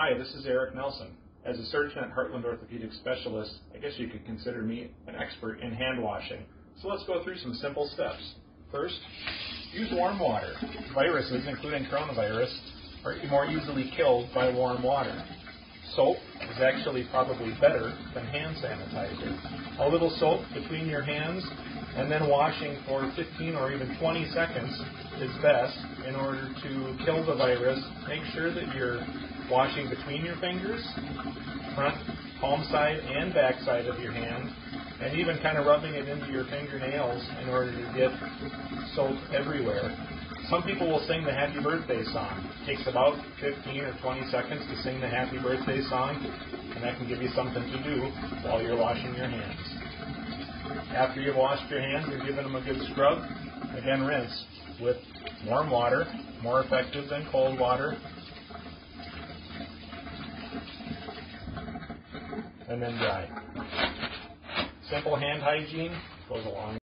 Hi, this is Eric Nelson. As a surgeon at Heartland Orthopedic Specialist, I guess you could consider me an expert in hand washing. So let's go through some simple steps. First, use warm water. Viruses, including coronavirus, are more easily killed by warm water. Soap is actually probably better than hand sanitizer. A little soap between your hands and then washing for 15 or even 20 seconds is best in order to kill the virus. Make sure that you're washing between your fingers, front, palm side, and back side of your hand, and even kind of rubbing it into your fingernails in order to get soap everywhere. Some people will sing the happy birthday song. It takes about 15 or 20 seconds to sing the happy birthday song, and that can give you something to do while you're washing your hands. After you've washed your hands and given them a good scrub, again rinse with warm water, more effective than cold water, and then dry. Simple hand hygiene goes a long